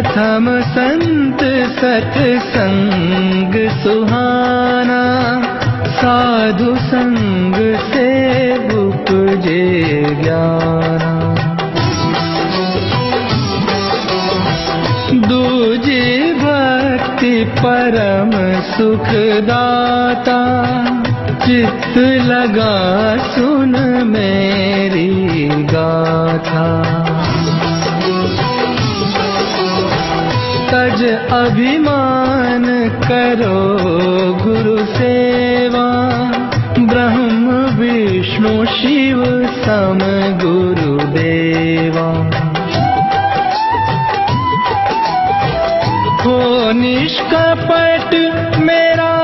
प्रथम संत सत्संग सुहाना, साधु संग से उपजे ज्ञाना। दूजे भक्ति परम सुखदाता, चित्त लगा सुन मेरी गाथा। अभिमान करो गुरु सेवा। ब्रह्म विष्णु शिव सम गुरुदेवा हो निष्कपट मेरा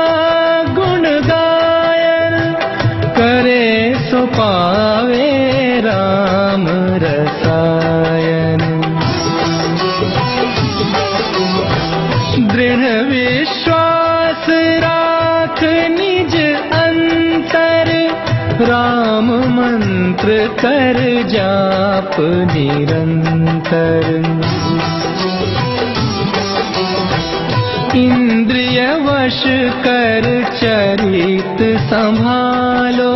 गुण गायन करे सो विश्वास राख निज अन्तर राम मन्त्र करजाप निरन्त इन्द्रियवश कर चर संभारो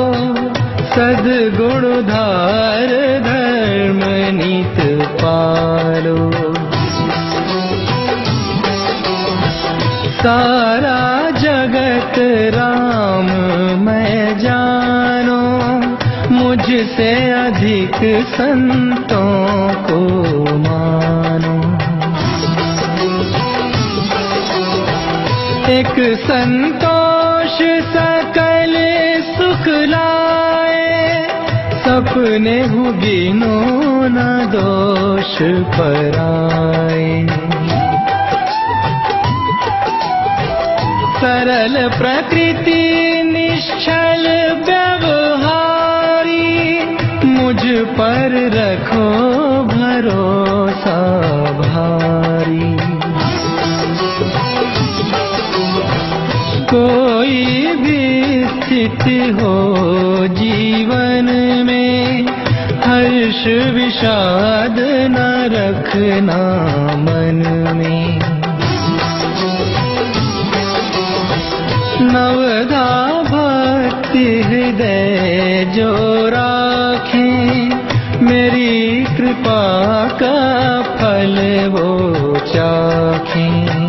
सद्गुणधार धर्म नीत पारो सारा जगत राम, मैं जानो मुझसे अधिक संतों को मानो। एक संतोष सकल सुख लाए, सपने हुगिनो न दोष पराए सरल प्रकृति, निश्चल व्यवहारी। मुझ पर रखो भरोसा भारी। कोई भी स्थिति हो जीवन में, हर्ष विषाद न रखना मन में। नवधा भक्ति हृदय जो राखी मेरी कृपा का फल वो चाखें।